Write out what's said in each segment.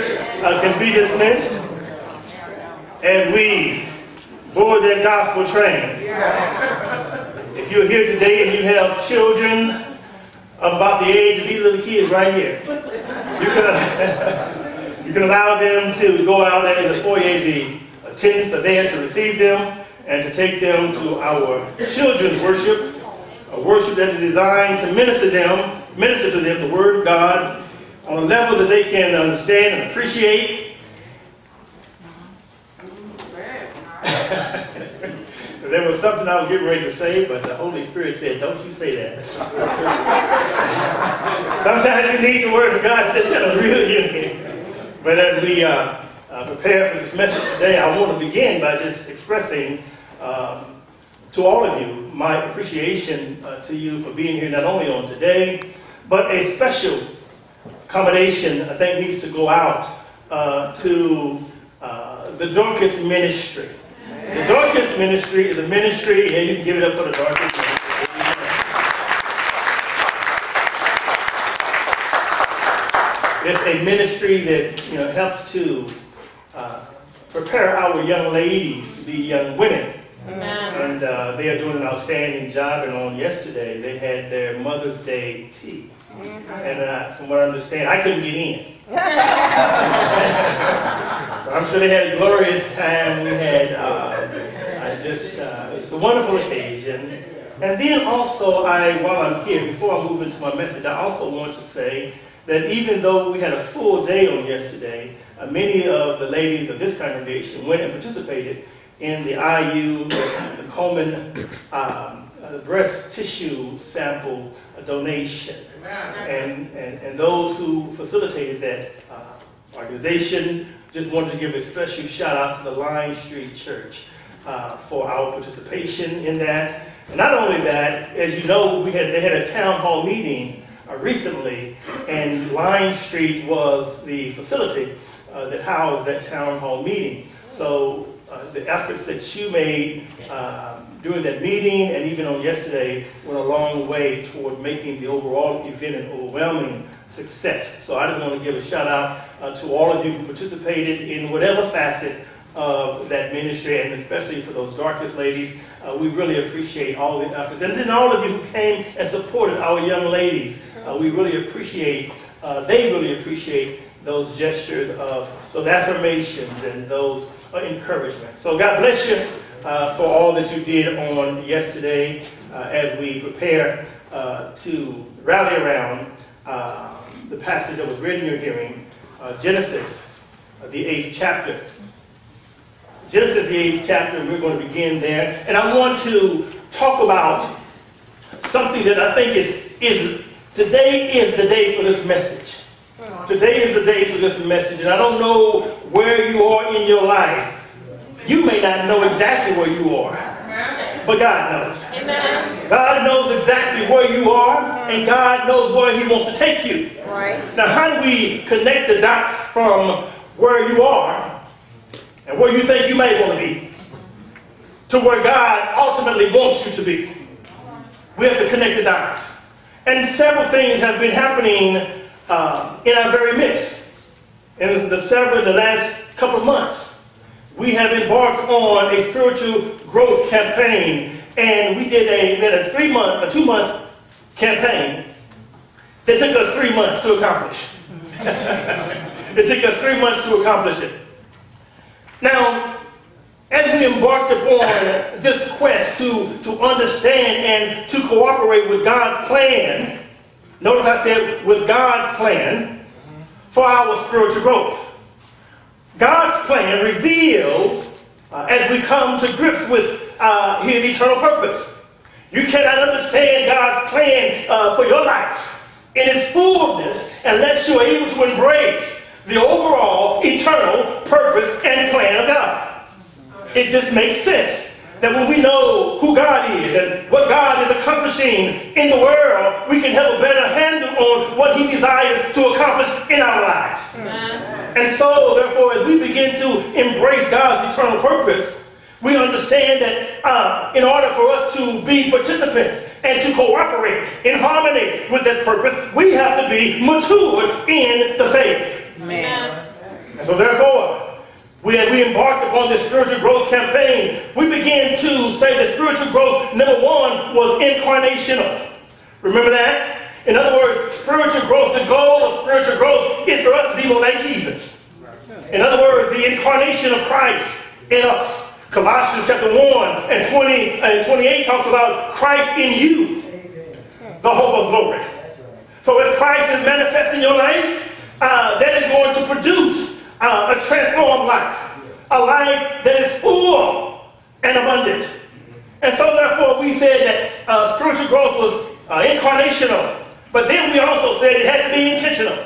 church uh, can be dismissed And we board that gospel train. If you're here today and you have children about the age of these little kids right here, you can, you can allow them to go out and in the foyer. The attendants are there to receive them and to take them to our children's worship, a worship that is designed to minister them, minister to them the Word of God on a level that they can understand and appreciate. there was something I was getting ready to say, but the Holy Spirit said, don't you say that. Sometimes you need the Word of God just to reel you. But as we uh, uh, prepare for this message today, I want to begin by just expressing um, to all of you my appreciation uh, to you for being here not only on today, but a special accommodation I think needs to go out uh, to uh, the Dorcas Ministry. The Dorcas Ministry is a ministry, and you can give it up for the Dorcas Ministry. It's a ministry that you know helps to uh, prepare our young ladies to be young women. Amen. And uh, they are doing an outstanding job. And on yesterday, they had their Mother's Day tea. And uh, from what I understand, I couldn't get in. I'm sure they had a glorious time. We had uh, just, uh, it's a wonderful occasion. And then also, I, while I'm here, before I move into my message, I also want to say that even though we had a full day on yesterday, uh, many of the ladies of this congregation went and participated in the IU, the Komen um, uh, breast tissue sample donation. And, and, and those who facilitated that uh, organization just wanted to give a special shout out to the Line Street Church uh, for our participation in that. And not only that, as you know, we had, they had a town hall meeting uh, recently, and Line Street was the facility uh, that housed that town hall meeting. So uh, the efforts that you made um, during that meeting and even on yesterday went a long way toward making the overall event an overwhelming success. So I just want to give a shout out uh, to all of you who participated in whatever facet of that ministry, and especially for those Dorcas ladies. Uh, we really appreciate all the efforts. And then all of you who came and supported our young ladies, uh, we really appreciate, uh, they really appreciate those gestures of those affirmations and those uh, encouragement. So God bless you uh, for all that you did on yesterday uh, as we prepare uh, to rally around uh, the passage that was read in your hearing, uh, Genesis, the eighth chapter. Genesis, the eighth chapter, we're going to begin there. And I want to talk about something that I think is, is today is the day for this message. Today is the day for this message, and I don't know where you are in your life. You may not know exactly where you are, but God knows. Amen. God knows exactly where you are, and God knows where He wants to take you. Right. Now, how do we connect the dots from where you are and where you think you may want to be to where God ultimately wants you to be? We have to connect the dots. And several things have been happening uh, in our very midst. In the several, the last couple of months, we have embarked on a spiritual growth campaign, and we did a, had a three month, a two month campaign that took us three months to accomplish. it took us three months to accomplish it. Now, as we embarked upon this quest to, to understand and to cooperate with God's plan, Notice I said with God's plan for our spiritual growth. God's plan reveals uh, as we come to grips with uh, his eternal purpose. You cannot understand God's plan uh, for your life in its fullness unless you are able to embrace the overall eternal purpose and plan of God. It just makes sense that when we know who God is and what God is accomplishing in the world, we can have a better handle on what He desires to accomplish in our lives. Amen. And so, therefore, as we begin to embrace God's eternal purpose, we understand that uh, in order for us to be participants and to cooperate in harmony with that purpose, we have to be matured in the faith. Amen. And so therefore, we, as we embarked upon this spiritual growth campaign, we began to say that spiritual growth, number one, was incarnational. Remember that? In other words, spiritual growth, the goal of spiritual growth is for us to be more like Jesus. In other words, the incarnation of Christ in us. Colossians chapter 1 and 20 and 28 talks about Christ in you, the hope of glory. So as Christ is manifest in your life, uh, that is going to produce uh, a transformed life, a life that is full and abundant. And so therefore we said that uh, spiritual growth was uh, incarnational, but then we also said it had to be intentional.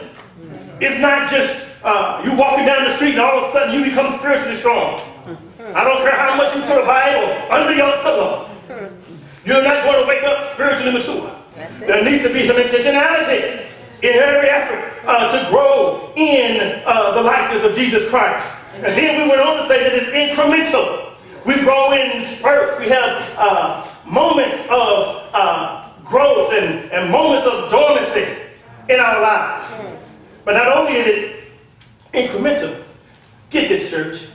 It's not just uh, you walking down the street and all of a sudden you become spiritually strong. I don't care how much you put a Bible under your pillow. You're not going to wake up spiritually mature. There needs to be some intentionality in every effort uh, to grow in uh, the likeness of Jesus Christ. And then we went on to say that it's incremental. We grow in spurts. We have uh, moments of uh, growth and, and moments of dormancy in our lives. But not only is it incremental, get this, church.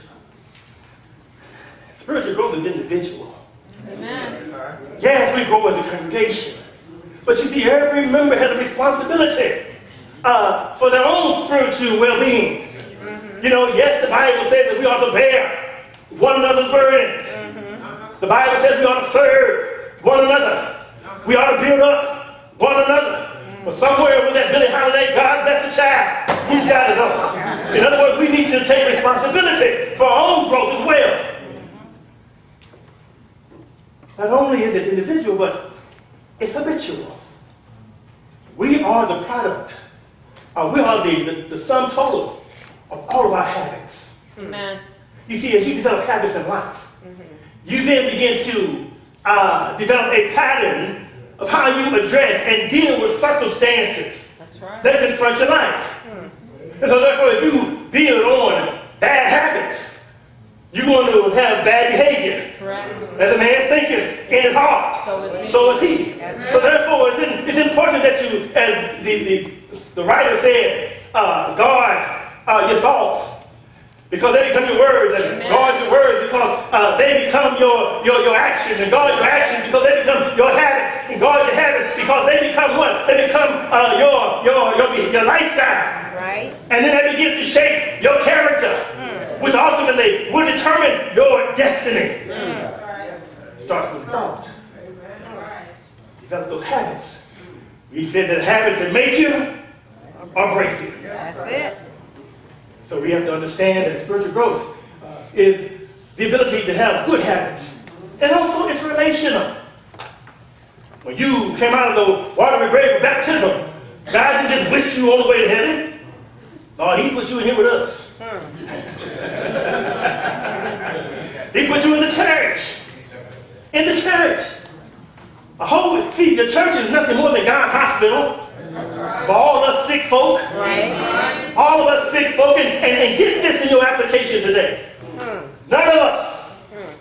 Spiritual growth is individual. Amen. Yes, we grow as a congregation. But you see, every member has a responsibility uh, for their own spiritual well-being. You know, yes, the Bible says that we ought to bear one another's burdens. The Bible says we ought to serve one another. We ought to build up one another. But somewhere with that Billie Holiday, God bless the child, he's got it on. In other words, we need to take responsibility for our own growth as well. Not only is it individual, but it's habitual. We are the product, uh, we are the, the, the sum total of all of our habits. Amen. You see, as you develop habits in life, you then begin to uh, develop a pattern of how you address and deal with circumstances right. that confront your life. And so therefore, if you build on bad habits, you're going to have bad behavior. Correct. As a man thinketh in his heart, So is he. so is he. Yes. So therefore, it's, in, it's important that you, as the, the, the writer said, uh, guard uh, your thoughts. Because they become your words, and Amen. guard your words because uh, they become your, your, your actions, and guard your actions because they become your habits, and guard your habits because they become what? They become uh, your, your, your, your lifestyle. Right. And then that begins to shape your character, which ultimately will determine your destiny. Starts with thought. Develop those habits. He said that a habit can make you or break you. That's it. So we have to understand that spiritual growth uh, is the ability to have good habits. And also it's relational. When you came out of the watery grave of baptism, God didn't just whisk you all the way to heaven. No, he put you in here with us. Hmm. he put you in the church. In the church. A whole, see, the church is nothing more than God's hospital for all us sick folk. Right. All of us sick folk, and, and, and get this in your application today. Hmm. None of us. Hmm.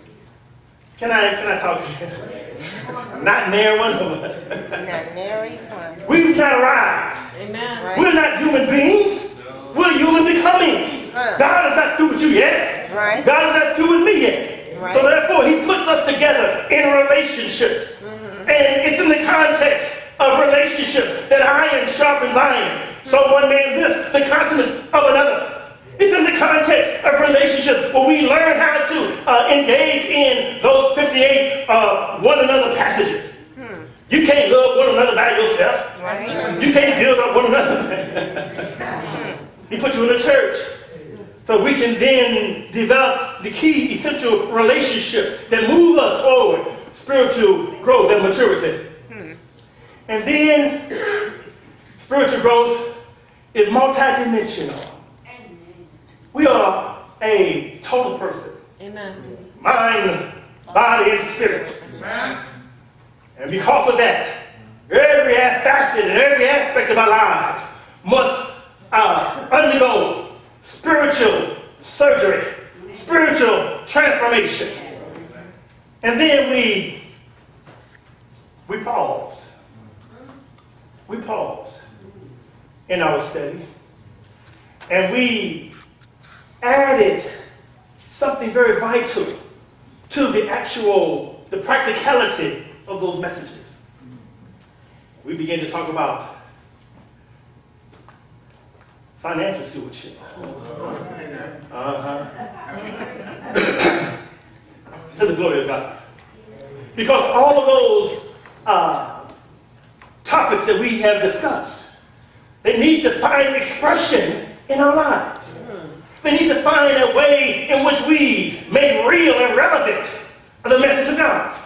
Can I can I talk? Not near one of us. Not nary one. We've not arrived. Amen. We're not human beings. We're human becoming. God is not through with you yet. Right. God is not through with me yet. Right. So therefore, He puts us together in relationships, and it's in the context of relationships that iron sharpens iron. So one man lifts the countenance of another. It's in the context of relationships where we learn how to uh, engage in those 58 uh, one another passages. You can't love one another by yourself. Right. You can't build up one another. he put you in a church. So we can then develop the key essential relationships that move us forward, spiritual growth and maturity. Hmm. And then spiritual growth is multidimensional. We are a total person. Amen. Mind, body, and spirit. That's right. And because of that, every facet and every aspect of our lives must uh, undergo spiritual surgery, spiritual transformation. And then we we paused. We paused in our study. And we added something very vital to the actual, the practicality of those messages. We began to talk about financial stewardship. Uh-huh. to the glory of God. Because all of those uh, topics that we have discussed, they need to find expression in our lives. They need to find a way in which we make real and relevant the message of God.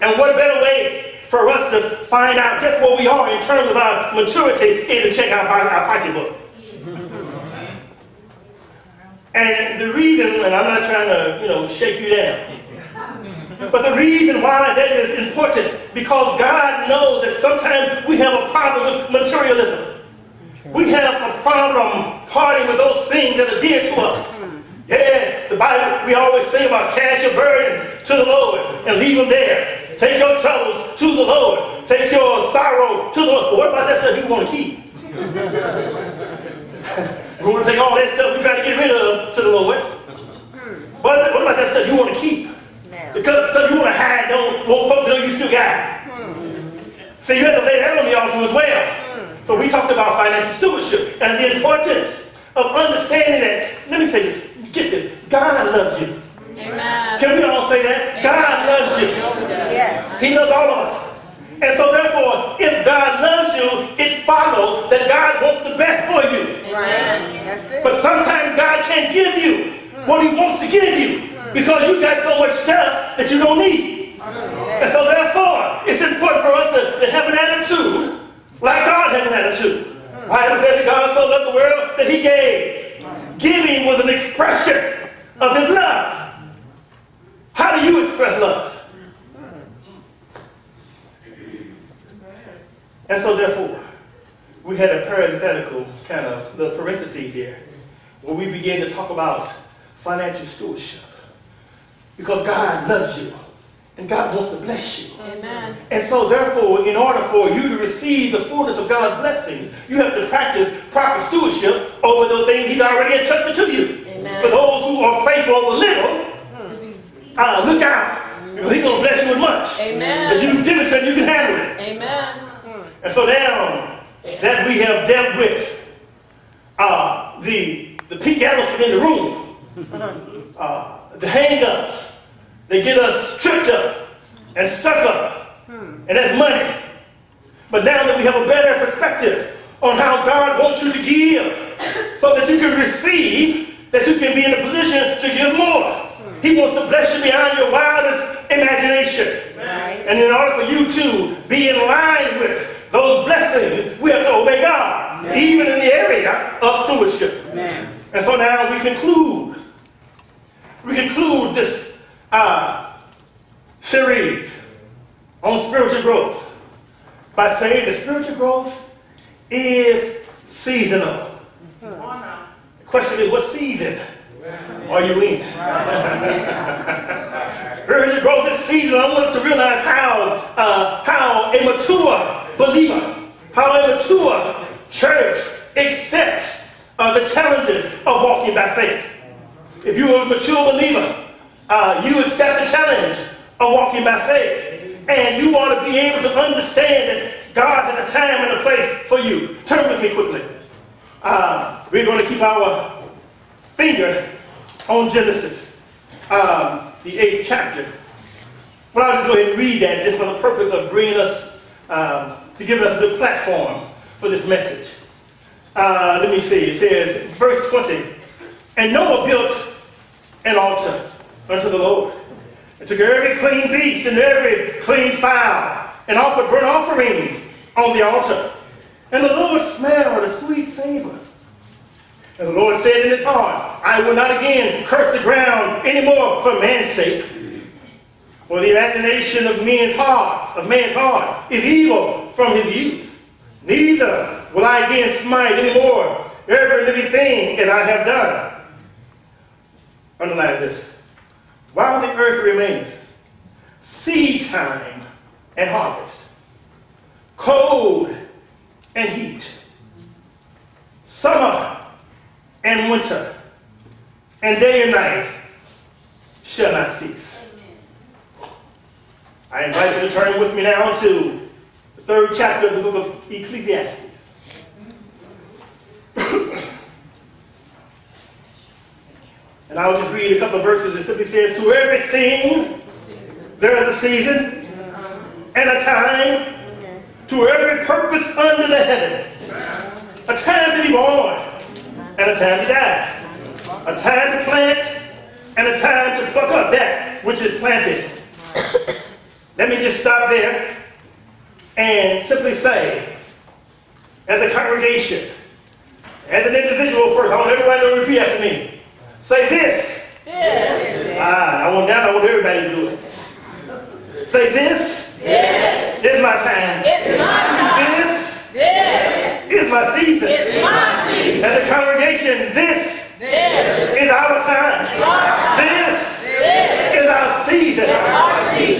And what better way for us to find out just where we are in terms of our maturity is to check our, our pocketbook. And the reason, and I'm not trying to, you know, shake you down, but the reason why that is important, because God knows that sometimes we have a problem with materialism. We have a problem parting with those things that are dear to us. Yes, the Bible, we always say about cast your burdens to the Lord and leave them there. Take your troubles to the Lord. Take your sorrow to the Lord. What about that stuff you want to keep? we want to take all that stuff we try to get rid of to the Lord. Hmm. But what about that stuff you want to keep? Because stuff you want to hide, don't want folks to know you still got. Hmm. So you have to lay that on the altar as well. Hmm. So we talked about financial stewardship and the importance of understanding that. Let me say this. Get this. God loves you. Amen. Can we all say that? God loves you. Yes. He loves all of us. And so therefore, if God loves you, it follows that God wants the best for you. Right. But sometimes God can't give you what he wants to give you because you got so much stuff that you don't need. And so therefore, it's important for us to, to have an attitude like God had an attitude. Bible said that God so loved the world that he gave. Giving was an expression of his love. How do you express love? And so therefore, we had a parenthetical kind of little parentheses here where we began to talk about financial stewardship. Because God loves you and God wants to bless you. Amen. And so, therefore, in order for you to receive the fullness of God's blessings, you have to practice proper stewardship over those things He's already entrusted to you. Amen. For those who are faithful over little, uh, look out. Because He's going to bless you with much. Amen. As you demonstrate you can handle it. Amen. And so now that we have dealt with uh, the, the pink elephant in the room, uh, the hang-ups, they get us tripped up and stuck up, and that's money. But now that we have a better perspective on how God wants you to give so that you can receive, that you can be in a position to give more. He wants to bless you beyond your wildest imagination. Right. And in order for you to be in line blessings, we have to obey God, even in the area of stewardship. And so now we conclude. We conclude this uh, series on spiritual growth by saying that spiritual growth is seasonal. The question is, what season are you in? Spiritual growth is seasonal. I want us to realize how, uh, how a mature believer, how a mature church accepts uh, the challenges of walking by faith. If you're a mature believer, uh, you accept the challenge of walking by faith. And you want to be able to understand that God has a time and a place for you. Turn with me quickly. Uh, we're going to keep our finger on Genesis, um, the eighth chapter. But I'll just go ahead and read that just for the purpose of bringing us, um, to give us the platform for this message. Uh, let me see. It says, verse 20, And Noah built an altar unto the Lord, and took every clean beast and every clean fowl, and offered burnt offerings on the altar. And the Lord smelled a sweet savor. And the Lord said in his heart, I will not again curse the ground anymore for man's sake. For the imagination of men's hearts, of man's heart, is evil from his youth. Neither will I again smite any more every living thing that I have done. Underline this. While the earth remains, seed time and harvest, cold and heat, summer and winter, and day and night shall not cease. I invite you to turn with me now to the third chapter of the book of Ecclesiastes. and I'll just read a couple of verses. It simply says, To every everything there is a season and a time to every purpose under the heaven. A time to be born and a time to die. A time to plant and a time to pluck up that which is planted. Let me just stop there and simply say, as a congregation, as an individual first, I want everybody to repeat after me. Say this. Yes. Ah, I want now I want everybody to do it. Say this. Yes. It's my time. It's my time. This Yes. is my season. It's my season. As a congregation, this This. is our time. This This. is our season.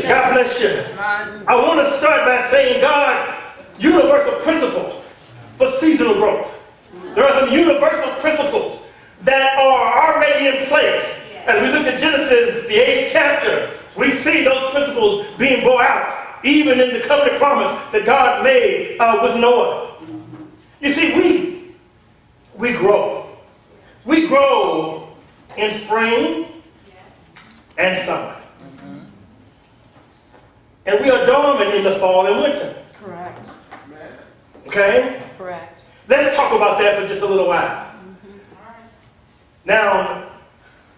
God bless you. I want to start by saying God's universal principle for seasonal growth. There are some universal principles that are already in place. As we look at Genesis, the eighth chapter, we see those principles being bore out, even in the covenant promise that God made uh, with Noah. You see, we we grow. We grow in spring and summer. And we are dormant in the fall and winter. Correct. Okay? Correct. Let's talk about that for just a little while. Now,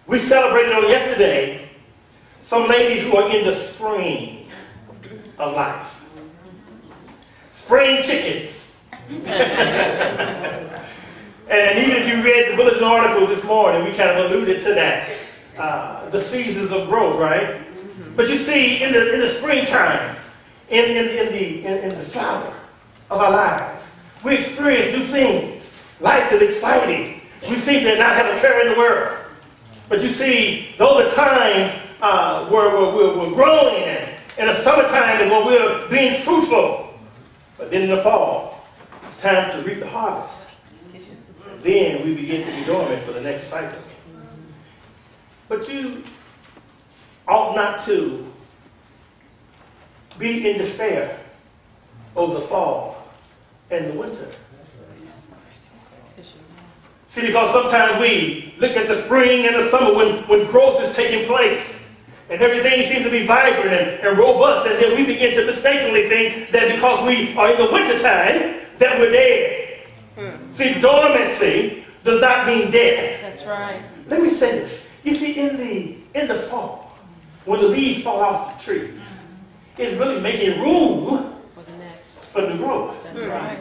we celebrated on yesterday some ladies who are in the spring of life. Spring chickens. and even if you read the bulletin article this morning, we kind of alluded to that. Uh, the seasons of growth, right? But you see, in the, in the springtime, in, in, in, the, in, in the flower of our lives, we experience new things. Life is exciting. We seem to not have a care in the world. But you see, those are times uh, where, we're, we're growing, and in the summertime is where we're being fruitful. But then in the fall, it's time to reap the harvest. Then we begin to be dormant for the next cycle. But you ought not to be in despair over the fall and the winter. See, because sometimes we look at the spring and the summer when, when growth is taking place and everything seems to be vibrant and, and robust, and then we begin to mistakenly think that because we are in the wintertime, that we're dead. Hmm. See, dormancy does not mean death. That's right. Let me say this. You see, in the in the fall, when the leaves fall off the tree, it's really making room For the next. for new growth. That's right.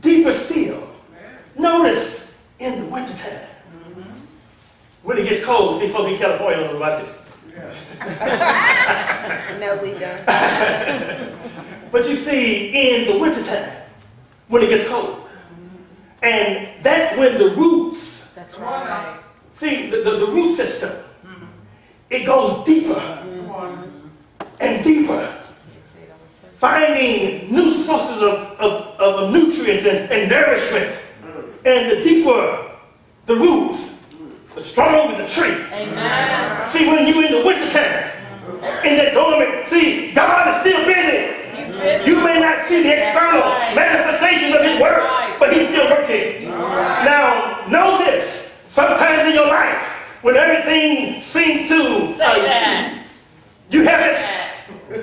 Deeper still, notice in the wintertime, when it gets cold, see, folks in California don't know about this. No, we don't. But you see, in the wintertime, when it gets cold, and that's when the roots, That's right. see, the, the, the root system, it goes deeper mm-hmm. and deeper. finding new sources of, of, of nutrients and, and nourishment. Mm. And the deeper the roots, the stronger the tree. Amen. See, when you're in the wintertime, mm-hmm. in that dormant, see, God is still busy. He's busy. You may not see the external Right. manifestations of His work, Right. but He's still working. Now, know this. Sometimes in your life, when everything seems to, Say uh, that. you haven't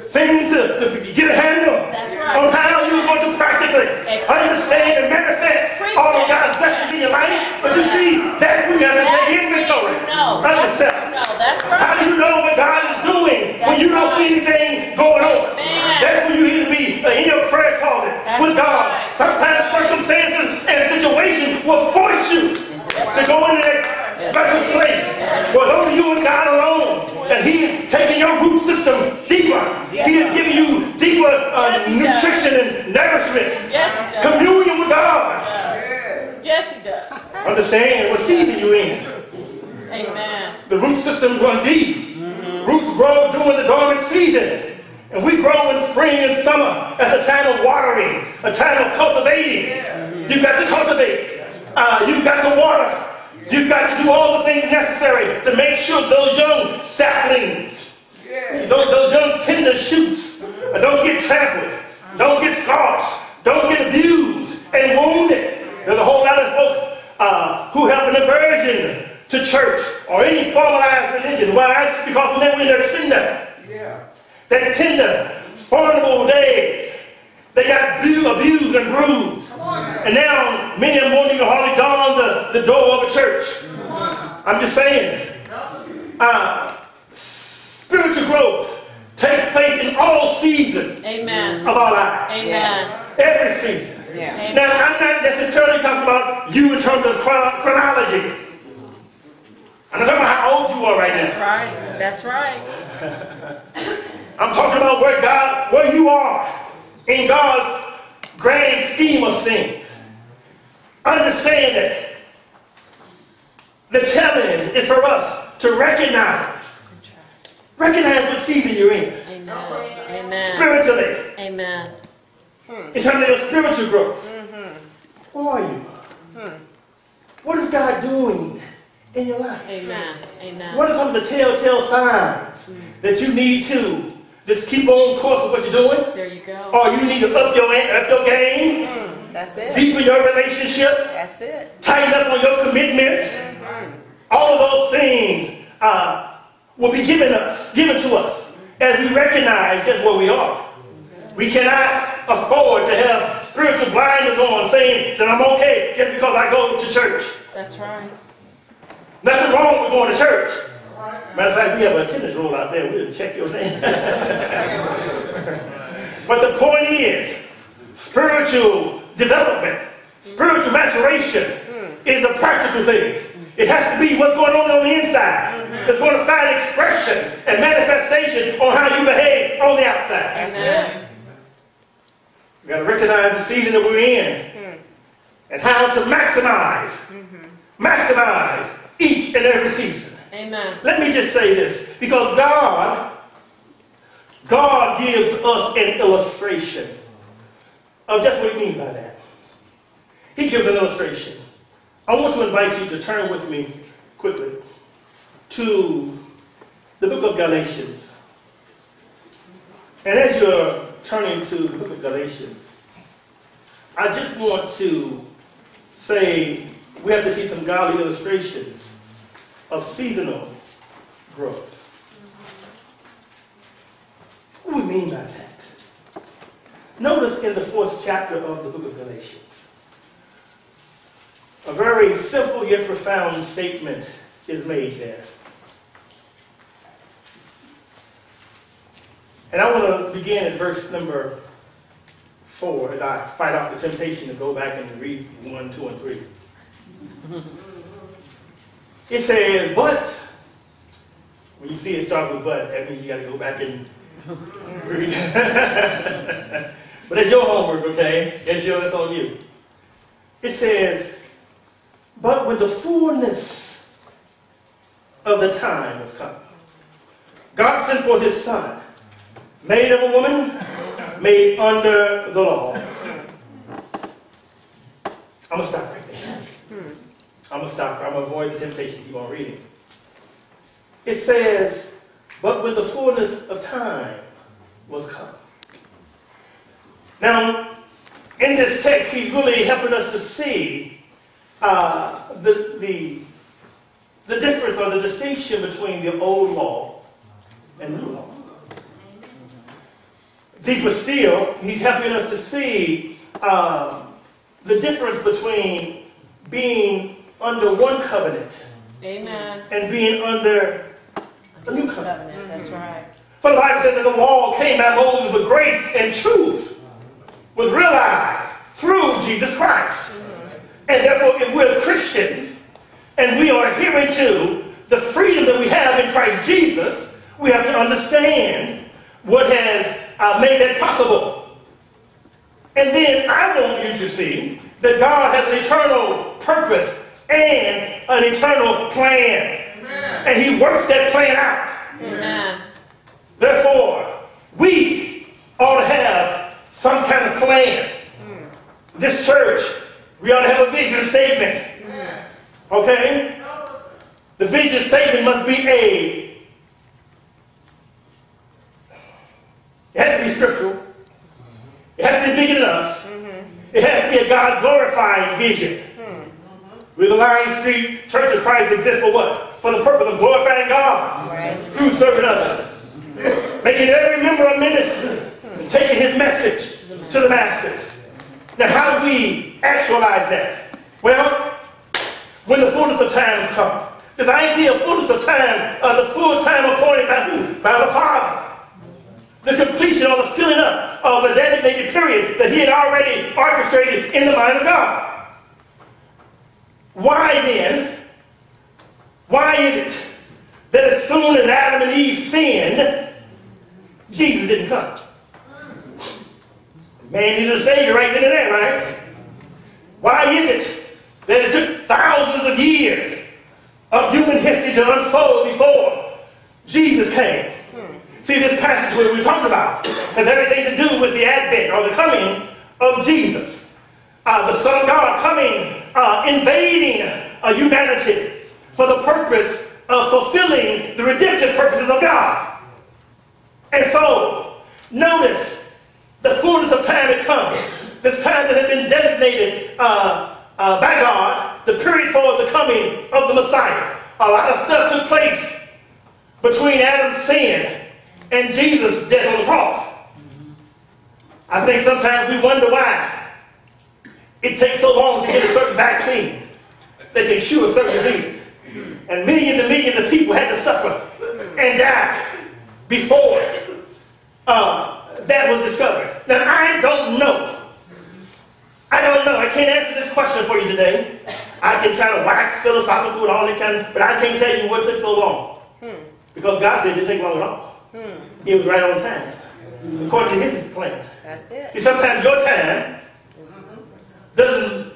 seem to, to get a handle right. on how you're going to practically Exactly. understand and manifest Preach all of. God's blessings in your life. But you see, that's when you got to take inventory of yourself. when How do you know what God is doing when That's you don't see anything going on? Amen. That's when you need to be uh, in your prayer closet with God. Sometimes circumstances and situations will force you to go into that special He is taking your root system deeper. He is giving you deeper uh, Yes, nutrition and nourishment. Yes, he does. Communion with God. Yes, he does. Understand what season you're in. Amen. The root system run deep. Roots grow during the dormant season. And we grow in spring and summer as a time of watering, a time of cultivating. You've got to cultivate. Uh, you've got to water. You've got to do all the things necessary to make sure those young saplings, those, those young tender shoots, don't get trampled, don't get scorched, don't get abused and wounded. There's a whole lot of folks uh, who have an aversion to church or any formalized religion. Why? Because when they're in their tender, yeah. that tender, vulnerable days, they got abused and bruised. And now many of them won't even hardly dawn the, the door of a church. I'm just saying. Uh, spiritual growth takes place in all seasons Amen. of our lives. Amen. Every season. Yeah. Now, I'm not necessarily talking about you in terms of chronology. I'm not talking about how old you are right That's now. That's right. That's right. I'm talking about where God, where you are in God's grand scheme of things. Understand that the challenge is for us to recognize, recognize what season you're in. Amen. Amen. Spiritually. Amen. In terms of your spiritual growth. Mm-hmm. Who are you? Hmm. What is God doing in your life? Amen. Amen. What are some of the telltale signs mm. that you need to just keep on course with what you're doing. There you go. Or you need to up your up your game. Mm, that's it. Deepen your relationship. That's it. Tighten up on your commitments. Mm-hmm. All of those things uh, will be given us, given to us, as we recognize that's where we are. We cannot afford to have spiritual blinders on, saying that I'm okay just because I go to church. That's right. Nothing wrong with going to church. Matter of fact, we have a tennis roll out there. We'll check your name. but the point is, spiritual development, spiritual maturation is a practical thing. It has to be what's going on on the inside. It's going to find expression and manifestation on how you behave on the outside. Amen. We got to recognize the season that we're in and how to maximize, mm-hmm. maximize each and every season. Amen. Let me just say this, because God, God gives us an illustration of just what he means by that. He gives an illustration. I want to invite you to turn with me quickly to the book of Galatians. And as you're turning to the book of Galatians, I just want to say we have to see some godly illustrations of seasonal growth. What do we mean by that? Notice in the fourth chapter of the book of Galatians, a very simple yet profound statement is made there. And I want to begin at verse number four as I fight off the temptation to go back and read one, two, and three. It says, but, when you see it start with but, that means you got to go back and read. but it's your homework, okay? It's your, it's on you. It says, but when the fullness of the time was come, God sent forth his son, made of a woman, made under the law. I'm going to stop right I'm going to stop. I'm going to avoid the temptation to keep on reading. It says, But when the fullness of time was come. Now, in this text, he's really helping us to see uh, the, the, the difference or the distinction between the old law and new law. Deeper still, he's helping us to see uh, the difference between being under one covenant. Amen. And being under a new covenant. covenant. That's right. For the Bible says that the law came by Moses with grace and truth was realized through Jesus Christ. Mm-hmm. And therefore, if we're Christians and we are adhering to the freedom that we have in Christ Jesus, we have to understand what has uh, made that possible. And then I want you to see that God has an eternal purpose and an eternal plan. Amen. And he works that plan out. Amen. Therefore, we ought to have some kind of plan. Mm. This church, we ought to have a vision statement. Okay? The vision statement must be a, it has to be scriptural. It has to be bigger than us. It has to be a God glorifying vision. With the Line Street Church of Christ exists for what? For the purpose of glorifying God Right. through serving others. Making every member a minister and taking his message to the masses. Now, how do we actualize that? Well, when the fullness of time has come. This idea of fullness of time, uh, the full time appointed by who? By the Father. The completion or the filling up of a designated period that he had already orchestrated in the mind of God. Why then, why is it that as soon as Adam and Eve sinned, Jesus didn't come? Man needed a Savior right then and there, right? Why is it that it took thousands of years of human history to unfold before Jesus came? See, this passage we we're talking about has everything to do with the advent or the coming of Jesus. Uh, the Son of God coming, uh, invading uh, humanity for the purpose of fulfilling the redemptive purposes of God. And so, notice the fullness of time had come. This time that had been designated uh, uh, by God, the period for the coming of the Messiah. A lot of stuff took place between Adam's sin and Jesus' death on the cross. I think sometimes we wonder why it takes so long to get a certain vaccine that can cure a certain disease. And millions and millions of people had to suffer and die before uh, that was discovered. Now, I don't know. I don't know. I can't answer this question for you today. I can try to wax philosophical and all that kind of, but I can't tell you what took so long. Because God said it didn't take long at all. It was right on time. According to his plan. That's it. See, sometimes your time doesn't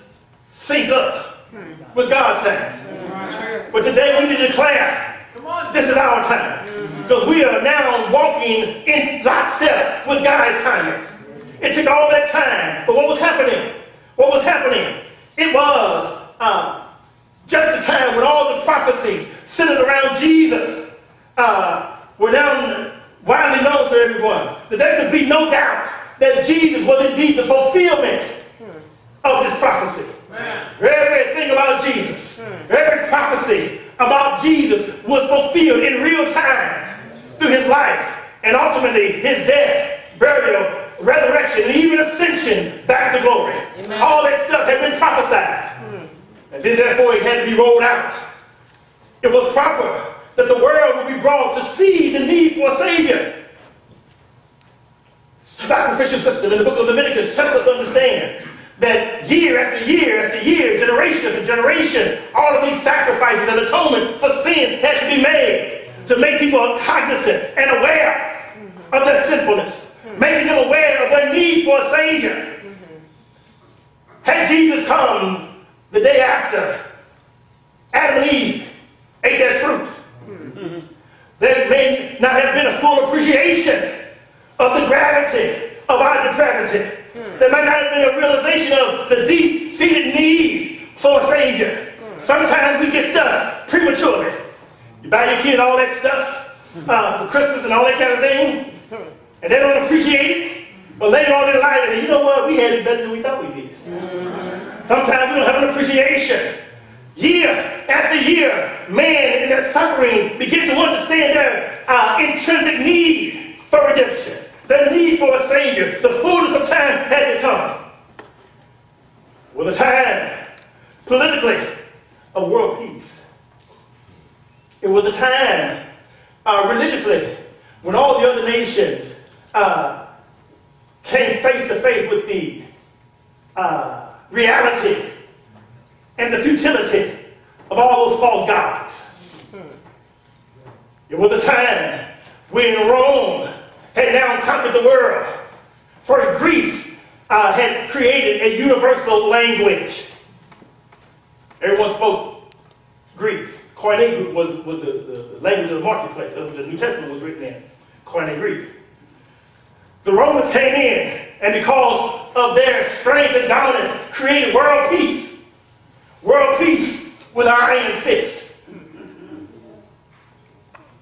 sync up with God's time. But today we need to declare this is our time. Because we are now walking in lockstep with God's timing. It took all that time. But what was happening? What was happening? It was uh, just the time when all the prophecies centered around Jesus uh, were now widely known to everyone. That there could be no doubt that Jesus was indeed the fulfillment of this prophecy. Everything about Jesus, every prophecy about Jesus was fulfilled in real time through his life and ultimately his death, burial, resurrection, and even ascension back to glory. Amen. All that stuff had been prophesied. And then therefore it had to be rolled out. It was proper that the world would be brought to see the need for a Savior. Sacrificial system in the book of Leviticus helps us understand that year after year after year, generation after generation, all of these sacrifices and atonement for sin had to be made to make people cognizant and aware of their sinfulness, making them aware of their need for a Savior. Had Jesus come the day after Adam and Eve ate that fruit, there may not have been a full appreciation of the gravity of our depravity. There might not have been a realization of the deep-seated need for a Savior. Sometimes we get stuff prematurely. You buy your kid all that stuff uh, for Christmas and all that kind of thing, and they don't appreciate it. But later on in life, you know what, we had it better than we thought we did. Sometimes we don't have an appreciation. Year after year, man in their suffering begin to understand their uh, intrinsic need for redemption, their need for a Savior. The fullness of time had to come. With a time, politically, of world peace. It was a time, uh, religiously, when all the other nations uh, came face to face with the uh, reality and the futility of all those false gods. It was a time when Rome had now conquered the world. For Greece uh, had created a universal language. Everyone spoke Greek. Koine Greek was, was the, the, language of the marketplace. That's what the New Testament was written in. Koine Greek. The Romans came in, and because of their strength and dominance, created world peace. World peace with iron fist.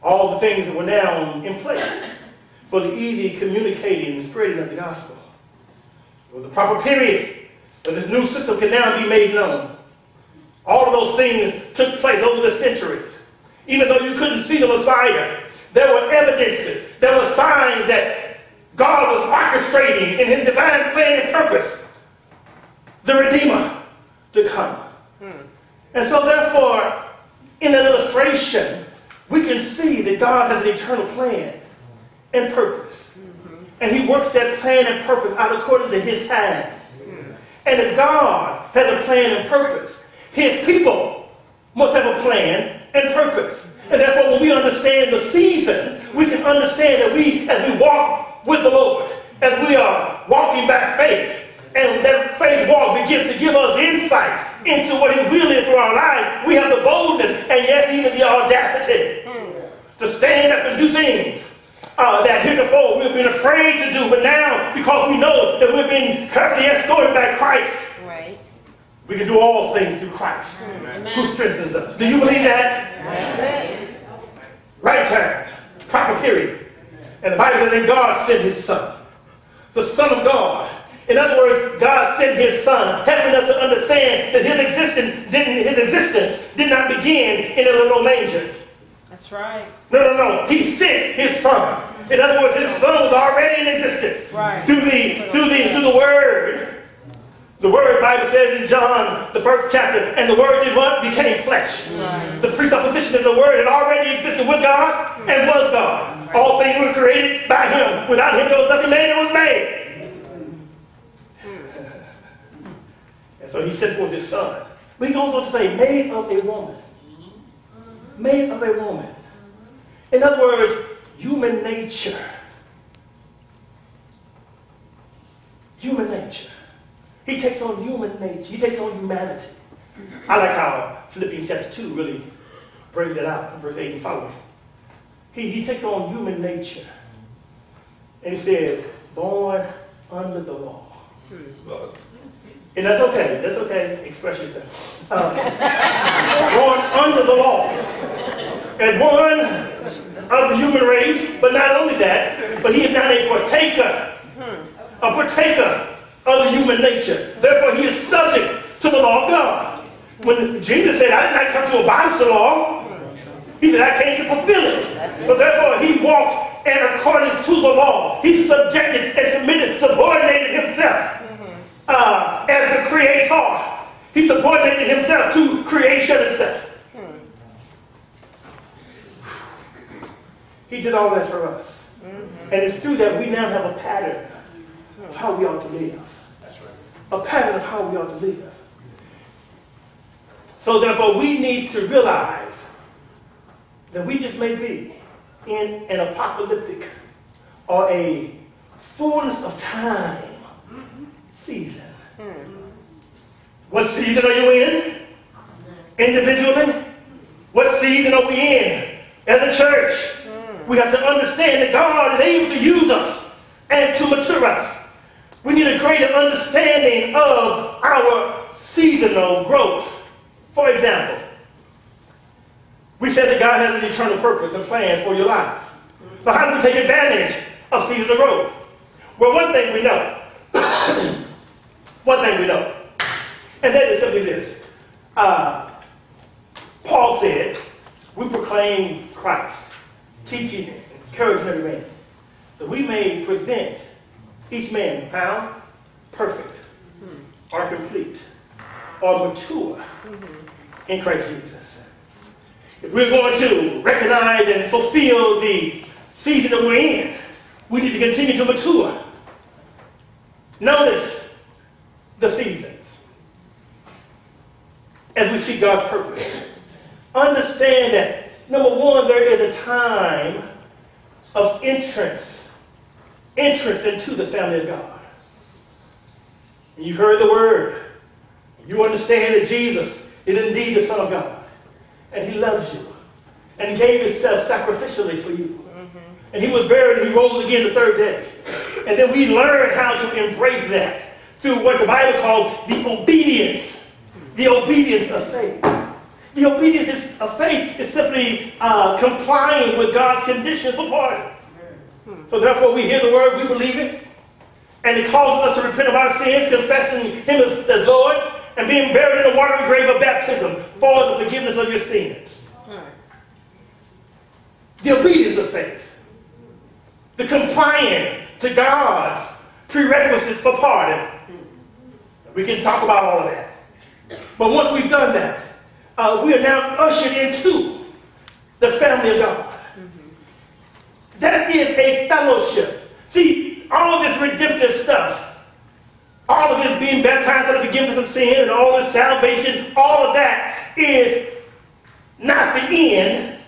all the things that were now in place for the easy communicating and spreading of the gospel. It was the proper period that this new system can now be made known. All of those things took place over the centuries. Even though you couldn't see the Messiah, there were evidences, there were signs that God was orchestrating in his divine plan and purpose the Redeemer to come. Hmm. And so, therefore, in that illustration, we can see that God has an eternal plan and purpose. And he works that plan and purpose out according to his time. And if God has a plan and purpose, his people must have a plan and purpose. And therefore, when we understand the seasons, we can understand that we, as we walk with the Lord, as we are walking by faith, and that faith walk begins to give us insight into what His will is for our life, we have the boldness and yes, even the audacity to stand up and do things uh, that heretofore we've been afraid to do, but now because we know that we've been carefully escorted by Christ, right. we can do all things through Christ Amen. who strengthens us. Do you believe that? Right time, proper period. And the Bible says that God sent His Son, the Son of God in other words, God sent his son, helping us to understand that his existence didn't his existence did not begin in a little manger. That's right. No, no, no. He sent his son. In other words, his son was already in existence. Right. Through the through the through the word. The word Bible says in John, the first chapter, and the word did what? Became flesh. Right. The presupposition that the word had already existed with God and was God. All things were created by him. Without him there was nothing made that was made. And so he sent forth his son. But he goes on to say, made of a woman. Made of a woman. In other words, human nature. Human nature. He takes on human nature. He takes on humanity. I like how Philippians chapter 2 really brings it out in verse 8 and following. He, he takes on human nature. And he says, born under the law. And that's okay. That's okay. Express yourself. Um, born under the law. And one of the human race, but not only that, but he is not a partaker. A partaker of the human nature. Therefore, he is subject to the law of God. When Jesus said, I did not come to abolish the law, he said, I came to fulfill it. So therefore, he walked in accordance to the law. He subjected and submitted, subordinated himself uh, as the creator. He subordinated himself to creation itself. He did all that for us. Mm-hmm. And it's through that we now have a pattern of how we ought to live. That's right. A pattern of how we ought to live. So therefore, we need to realize that we just may be in an apocalyptic or a fullness of time season. Hmm. What season are you in? Individually? What season are we in as a church? We have to understand that God is able to use us and to mature us. We need a greater understanding of our seasonal growth. For example, we said that God has an eternal purpose and plan for your life. So how do we take advantage of seasonal growth? Well, one thing we know One thing we know, and that is simply this. Uh, Paul said, we proclaim Christ, teaching and encouraging every man, that we may present each man how? Perfect, or complete, or mature mm-hmm. in Christ Jesus. If we're going to recognize and fulfill the season that we're in, we need to continue to mature. Notice the seasons as we see God's purpose. Understand that, number one, there is a time of entrance, entrance into the family of God. And you've heard the word. You understand that Jesus is indeed the Son of God. And he loves you. And gave himself sacrificially for you. Mm-hmm. And he was buried and he rose again the third day. And then we learn how to embrace that through what the Bible calls the obedience, the obedience of faith. The obedience of faith is simply uh, complying with God's conditions for pardon. So therefore, we hear the word, we believe it, and it calls us to repent of our sins, confessing Him as, as Lord, and being buried in the watery grave of baptism for the forgiveness of your sins. The obedience of faith, the complying to God's prerequisites for pardon. We can talk about all of that. But once we've done that, uh, we are now ushered into the family of God. That is a fellowship. See, all of this redemptive stuff, all of this being baptized for the forgiveness of sin and all this salvation, all of that is not the end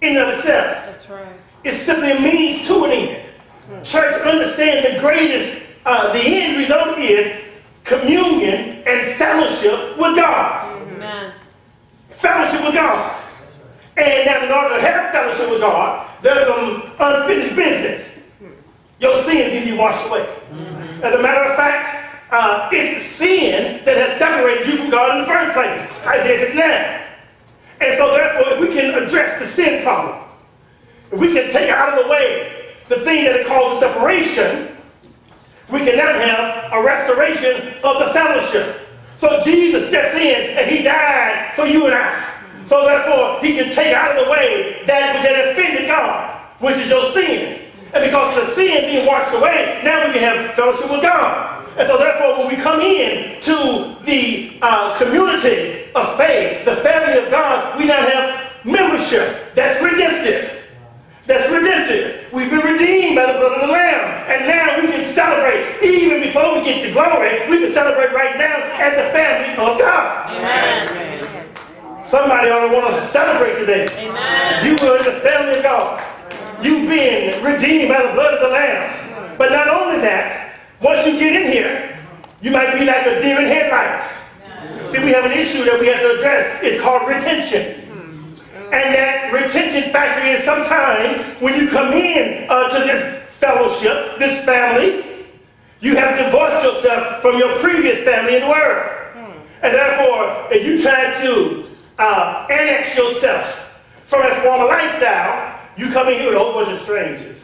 in of itself. That's right. It's simply a means to an end. Church, understand the greatest, uh, the end result is communion and fellowship with God. Fellowship with God. And now, in order to have fellowship with God, there's some unfinished business. Your sins need to be washed away. As a matter of fact, uh, it's sin that has separated you from God in the first place. Isaiah said now. And so, therefore, if we can address the sin problem, if we can take out of the way the thing that it calls separation, we can now have a restoration of the fellowship. So Jesus steps in and he died for you and I. So therefore, he can take out of the way that which had offended God, which is your sin. And because the sin being washed away, now we can have fellowship with God. And so therefore, when we come in to the uh, community of faith, the family of God, we now have membership that's redemptive. That's redemptive. We've been redeemed by the blood of the Lamb. And now we can celebrate. Even before we get to glory, we can celebrate right now as the family of God. Amen. Somebody ought to want to celebrate today. Amen. You were in the family of God. You've been redeemed by the blood of the Lamb. But not only that, once you get in here, you might be like a deer in headlights. See, we have an issue that we have to address. It's called retention. And that retention factor is sometimes when you come in uh, to this fellowship, this family, you have divorced yourself from your previous family in the world. And therefore, if you try to uh, annex yourself from a former lifestyle, you come in here with a whole bunch of strangers.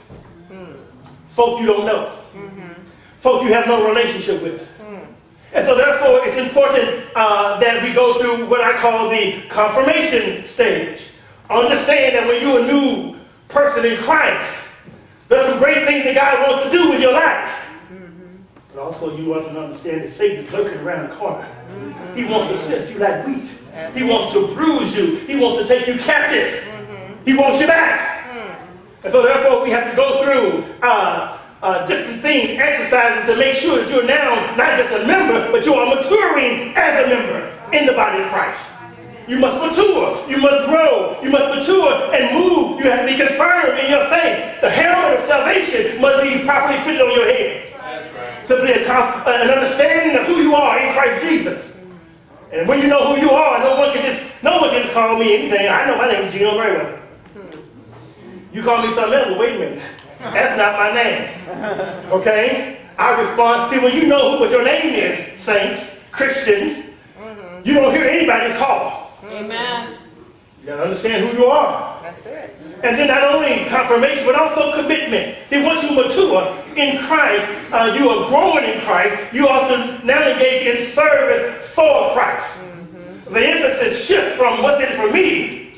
Folk you don't know. Folk you have no relationship with. And so therefore, it's important uh, that we go through what I call the confirmation stage. Understand that when you're a new person in Christ, there's some great things that God wants to do with your life. But also you want to understand that Satan is lurking around the corner. He wants to sift you like wheat. He wants to bruise you. He wants to take you captive. He wants you back. And so therefore we have to go through uh, uh, different things, exercises to make sure that you're now not just a member, but you are maturing as a member in the body of Christ. You must mature. You must grow. You must mature and move. You have to be confirmed in your faith. The helmet of salvation must be properly fitted on your head. Simply a uh, an understanding of who you are in Christ Jesus. And when you know who you are, no one can just no one can just call me anything. I know my name is Gino Merriweather. You call me something else, wait a minute. That's not my name. Okay? I respond, see, when you know who what your name is, saints, Christians, you don't hear anybody's call. Amen. You gotta understand who you are. That's it. And then not only confirmation, but also commitment. See, once you mature in Christ, uh, you are growing in Christ, you also now engage in service for Christ. The emphasis shifts from what's in it for me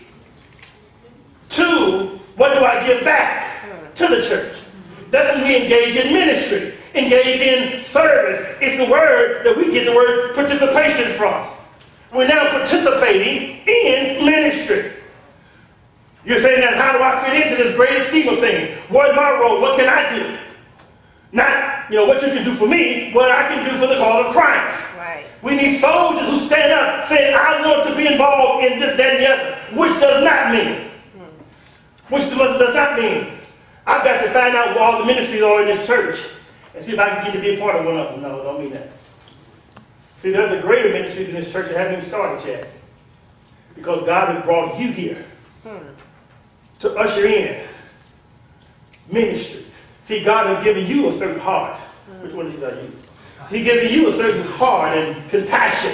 to what do I give back to the church. That's when we engage in ministry, engage in service. It's the word that we get the word participation from. We're now participating in ministry. You're saying that how do I fit into this greatest scheme of things? What's my role? What can I do? Not, you know, what you can do for me, what I can do for the cause of Christ. Right. We need soldiers who stand up saying, I want to be involved in this, that, and the other, which does not mean. Which does does not mean. I've got to find out where all the ministries are in this church and see if I can get to be a part of one of them. No, don't mean that. See, there's a greater ministry in this church that hasn't even started yet. Because God has brought you here to usher in ministry. See, God has given you a certain heart. Which one of these are you? He given you a certain heart and compassion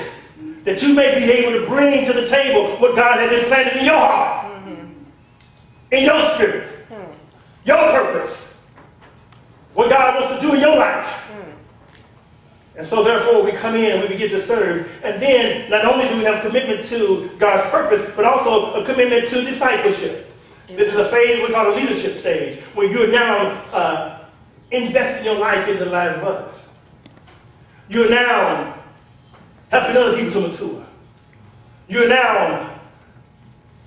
that you may be able to bring to the table what God has implanted in your heart, in your spirit, your purpose, what God wants to do in your life. And so therefore we come in and we begin to serve. And then not only do we have commitment to God's purpose, but also a commitment to discipleship. This is a phase we call a leadership stage, where you're now uh, investing your life into the lives of others. You're now helping other people to mature. You're now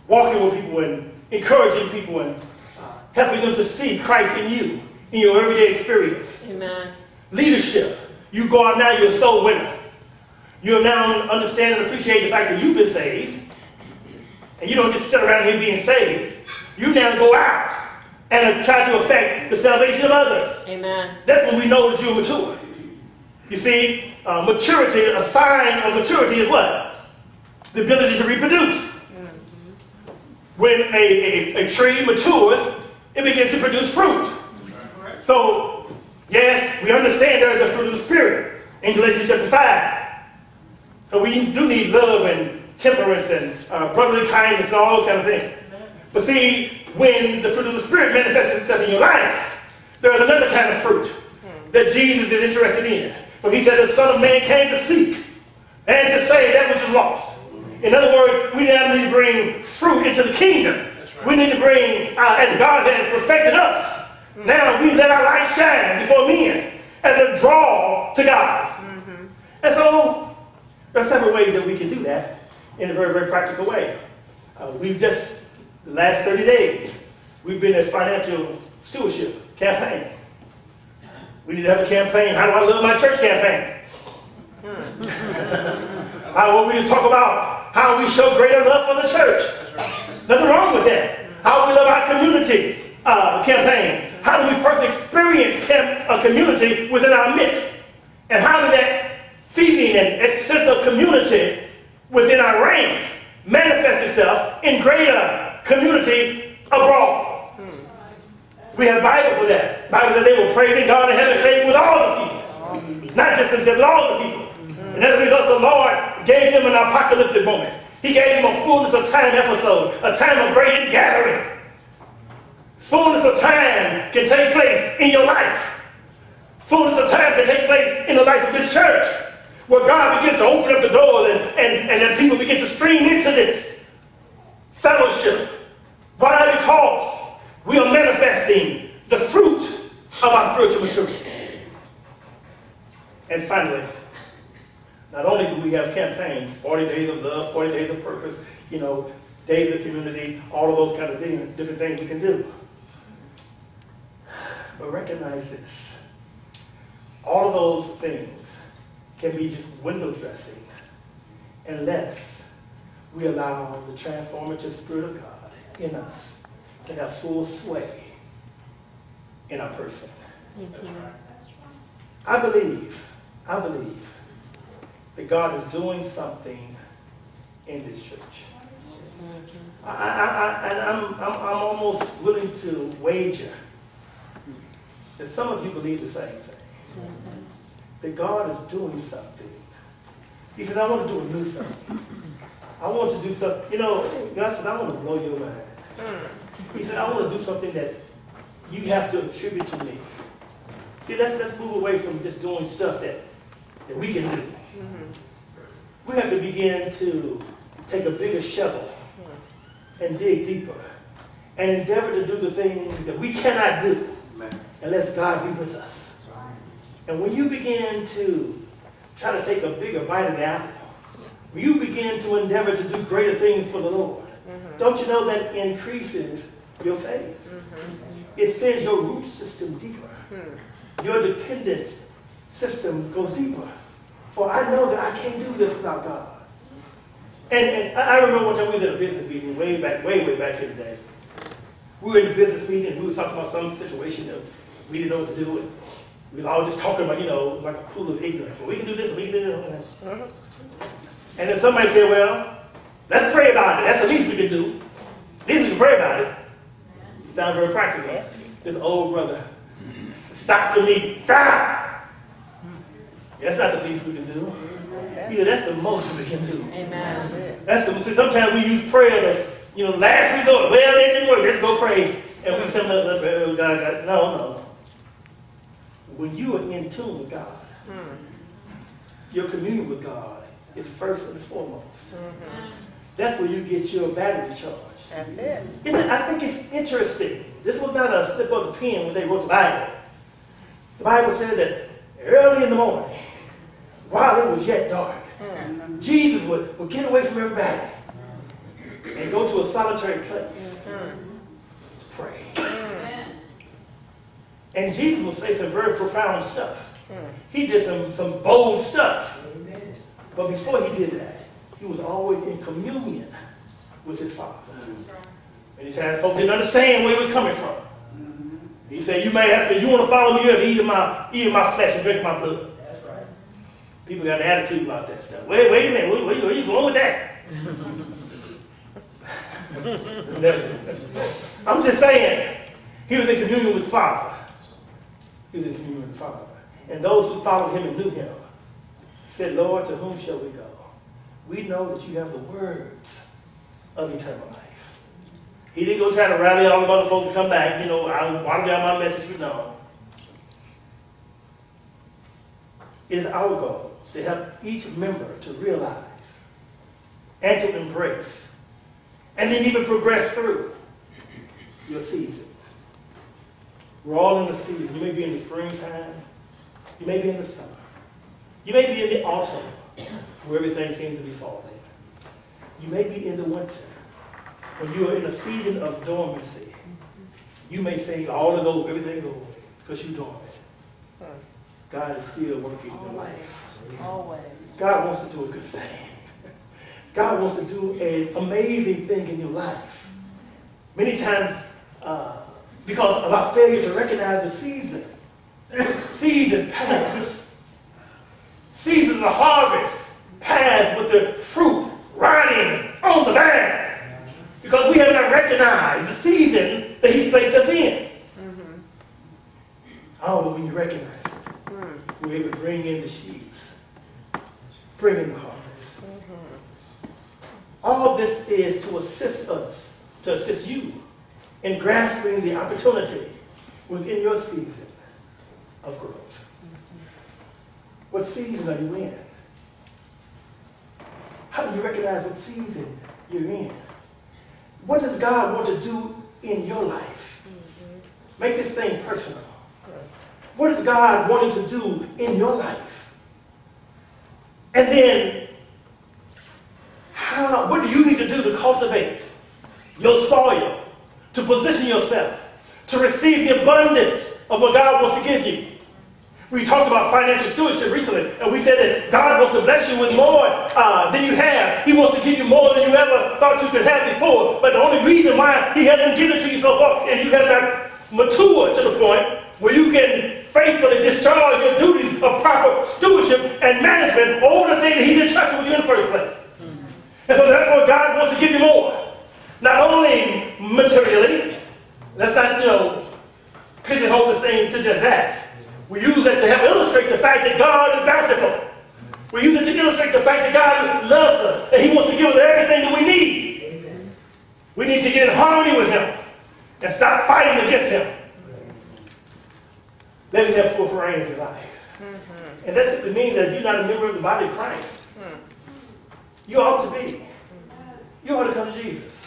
walking with people and encouraging people and uh, helping them to see Christ in you, in your everyday experience. Amen. Leadership. You go out now, you're a soul winner. You're now understand and appreciate the fact that you've been saved. And you don't just sit around here being saved. You now go out and try to affect the salvation of others. Amen. That's when we know that you're mature. You see, uh, maturity, a sign of maturity is what? The ability to reproduce. When a, a, a tree matures, it begins to produce fruit. So, yes, we understand there is the fruit of the Spirit in Galatians chapter 5. So we do need love and temperance and uh, brotherly kindness and all those kind of things. But see, when the fruit of the Spirit manifests itself in your life, there is another kind of fruit that Jesus is interested in. For he said the Son of Man came to seek and to save that which is lost. In other words, we now need to bring fruit into the kingdom. We need to bring, uh, as God has perfected us, now we let our light shine before men as a draw to God. And so there are several ways that we can do that in a very, very practical way. Uh, we've just, the last 30 days, we've been at financial stewardship campaign. We need to have a campaign. How do I love my church campaign? how what we just talk about how we show greater love for the church. Nothing wrong with that. How we love our community uh, campaign. How do we first experience cam- a community within our midst? And how does that feeling and sense of community within our ranks manifest itself in greater community abroad? We have Bible for that. Bible says they were praising God in heaven, faith with all the people. Not just themselves, but all the people. And as a result, the Lord gave them an apocalyptic moment. He gave them a fullness of time episode, a time of great gathering. Fullness of time can take place in your life. Fullness of time can take place in the life of this church, where God begins to open up the doors and, and, and then people begin to stream into this fellowship. Why? Because we are manifesting the fruit of our spiritual maturity. And finally, not only do we have campaigns, 40 days of love, 40 days of purpose, you know, days of community, all of those kind of things, different things we can do. But recognize this. All of those things can be just window dressing unless we allow the transformative Spirit of God in us to have full sway in our person. I believe, I believe that God is doing something in this church. I, I, I, and I'm, I'm, I'm almost willing to wager that some of you believe the same thing. That God is doing something. He said, I want to do a new thing. I want to do something. You know, God said, I want to blow your mind. He said, I want to do something that you have to attribute to me. See, let's, let's move away from just doing stuff that, that we can do. We have to begin to take a bigger shovel and dig deeper and endeavor to do the things that we cannot do unless God be with us. And when you begin to try to take a bigger bite of the apple, when you begin to endeavor to do greater things for the Lord, mm-hmm. don't you know that increases your faith? Mm-hmm. It sends your root system deeper. Hmm. Your dependence system goes deeper. For I know that I can't do this without God. And, and I remember one time we was at a business meeting way back, way, way back in the day. We were in the business meeting and we were talking about some situation that we didn't know what to do. We was all just talking about, you know, like a pool of ignorance. Well, we can do this, we can do this. Uh-huh. And then somebody said, well, let's pray about it. That's the least we can do. At least we can pray about it. Sounds very practical. This old brother stopped the meeting. Stop! That's not the least we can do. Yeah, that's the most we can do. Amen. That's the see, sometimes we use prayer as you know last resort. Well, it didn't work. Let's go pray. And we say, "No, no, God." No, no. When you are in tune with God, hmm. your communion with God is first and foremost. Mm-hmm. That's where you get your battery charge. That's it. It? I think it's interesting. This was not a slip of the pen when they wrote the Bible. The Bible said that early in the morning, while it was yet dark, hmm. Jesus would, would get away from everybody and go to a solitary place to pray. And Jesus would say some very profound stuff. Mm. He did some, some bold stuff. But before he did that, he was always in communion with his Father. Mm-hmm. Many times folks didn't understand where he was coming from. Mm-hmm. He said, you may have to, you want to follow me, you have to eat of my, eat of my flesh and drink my blood. That's right. People got an attitude about that stuff. Wait, wait a minute, where, where, where you going with that? I'm just saying, he was in communion with the Father. He was in communion with the Father. And those who followed him and knew him said, Lord, to whom shall we go? We know that you have the words of eternal life. He didn't go try to rally all the other folks to come back. You know, I watered down my message for no. It is our goal to help each member to realize and to embrace and then even progress through your season. We're all in the season. You may be in the springtime. You may be in the summer. You may be in the autumn where everything seems to be falling. You may be in the winter when you are in a season of dormancy. You may think all is over, everything's over because you're dormant. God is still working in your life. Always. God wants to do a good thing. God wants to do an amazing thing in your life. Many times, uh, because of our failure to recognize the season, season pass. Seasons of harvest pass with the fruit riding on the vine. Because we have not recognized the season that He's placed us in. Oh, but when you recognize it, mm. we're able to bring in the sheaves, bring in the harvest. Mm-hmm. All this is to assist us, to assist you in grasping the opportunity within your season of growth. What season are you in? How do you recognize what season you're in? What does God want to do in your life? Make this thing personal. What is God wanting to do in your life? And then, how, what do you need to do to cultivate your soil, to position yourself, to receive the abundance of what God wants to give you? We talked about financial stewardship recently, and we said that God wants to bless you with more uh, than you have. He wants to give you more than you ever thought you could have before. But the only reason why He hasn't given it to you so far is you have not matured to the point where you can faithfully discharge your duties of proper stewardship and management all the things that He entrusted with you in the first place. And so therefore, God wants to give you more. Not only materially, let's not, you know, pigeonhole this thing to just that. We use that to help illustrate the fact that God is bountiful. We use it to illustrate the fact that God loves us, and He wants to give us everything that we need. We need to get in harmony with Him and stop fighting against Him. Let Him have full reign of your life. Mm-hmm. And that simply means that if you're not a member of the body of Christ, mm. you ought to be. You ought to come to Jesus.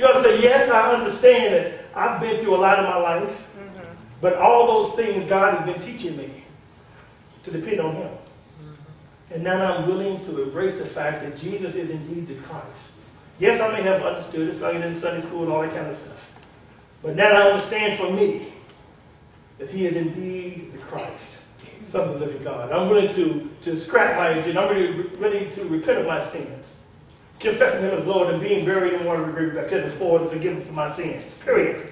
You ought to say, Yes, I understand that I've been through a lot in my life. Mm-hmm. But all those things God has been teaching me to depend on Him. Mm-hmm. And now I'm willing to embrace the fact that Jesus is indeed the Christ. Yes, I may have understood it, studied in Sunday school and all that kind of stuff. But now I understand for me that He is indeed the Christ, Son of the living God. I'm willing to, to scrap my agenda. I'm ready, ready to repent of my sins. Confessing Him as Lord and being buried in water with baptism for the forgiveness of my sins. Period.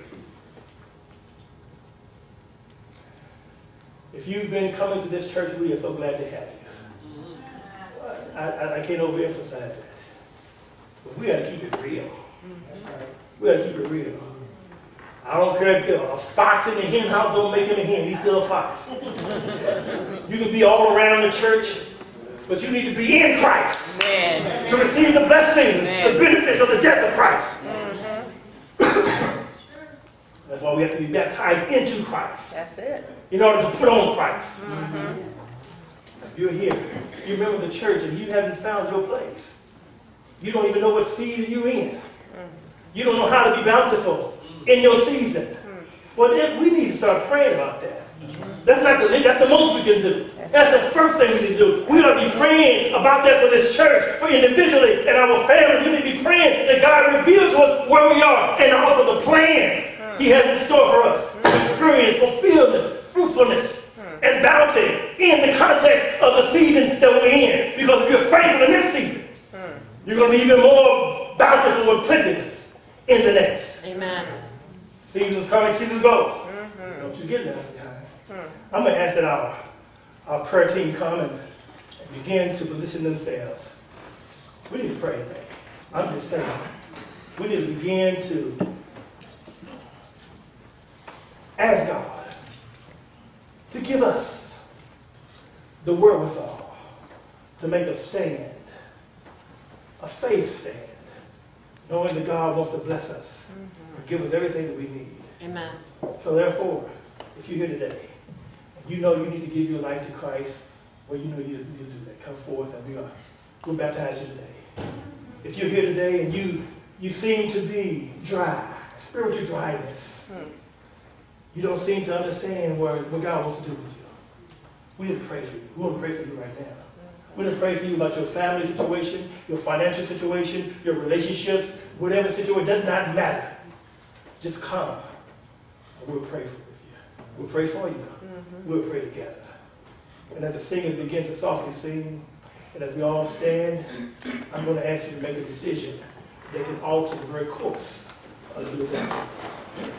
If you've been coming to this church, we are so glad to have you. I, I, I can't overemphasize that. But we got to keep it real. We got to keep it real. I don't care if a fox in the hen house, don't make him a hen, he's still a fox. You can be all around the church, but you need to be in Christ Amen. to receive the blessings, Amen. the benefits of the death of Christ. Mm-hmm. That's why we have to be baptized into Christ That's it. in order to put on Christ. Mm-hmm. If you're here, you remember the church and you haven't found your place. You don't even know what season you're in. Mm. You don't know how to be bountiful in your season. Mm. Well, then we need to start praying about that. That's not the least. that's the most we can do. That's the first thing we can do. We ought to be praying about that for this church, for individually and our families. We need to be praying that God reveal to us where we are and also the plan He has in store for us to experience fulfillment, fruitfulness, hmm. and bounty in the context of the season that we're in. Because if you're faithful in this season, hmm. you're going to be even more bountiful and plenteous in the next. Amen. Seasons coming, seasons go. Mm-hmm. Don't you get behind. I'm going to ask that our, our prayer team come and begin to position themselves. We need to pray today. I'm just saying. We need to begin to ask God to give us the wherewithal to make a stand, a faith stand, knowing that God wants to bless us and mm-hmm. give us everything that we need. Amen. So therefore, if you're here today, and you know you need to give your life to Christ, well, you know you need to do that. Come forth and we are, we'll baptize you today. If you're here today and you, you seem to be dry, spiritual dryness, you don't seem to understand what, what God wants to do with you. We need to pray for you. We want to pray for you right now. We want to pray for you about your family situation, your financial situation, your relationships, whatever situation, It does not matter. Just come. And we'll pray for you. We'll pray for you. We'll pray together. And as the singers begin to softly sing, and as we all stand, I'm going to ask you to make a decision that can alter the very course of your destiny.